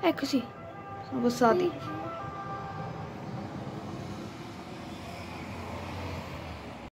Ecco sì, sono passati.